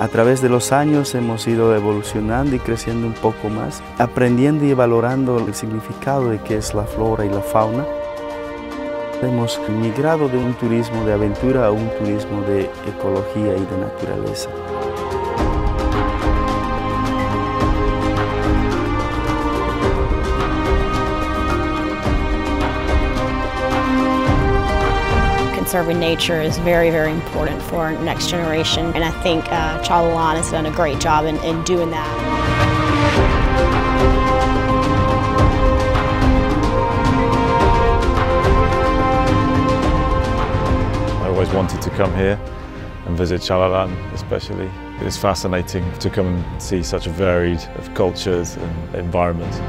A través de los años hemos ido evolucionando y creciendo un poco más, aprendiendo y valorando el significado de qué es la flora y la fauna. Hemos migrado de un turismo de aventura a un turismo de ecología y de naturaleza. Conserving nature is very, very important for our next generation. And I think uh, has done a great job in, in doing that. I always wanted to come here and visit Chalalan especially. It's fascinating to come and see such a varied of cultures and environments.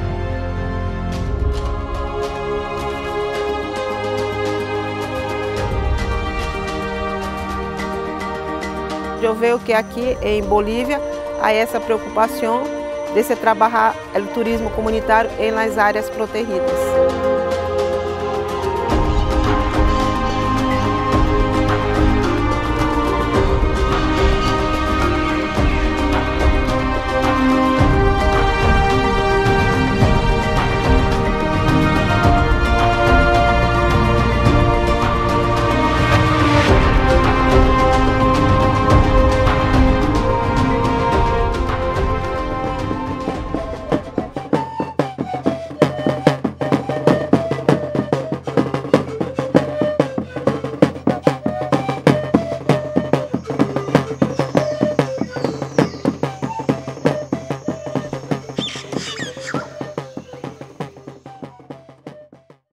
Eu vejo que é aqui em Bolívia há essa preocupação de se trabalhar o turismo comunitário em las áreas protegidas.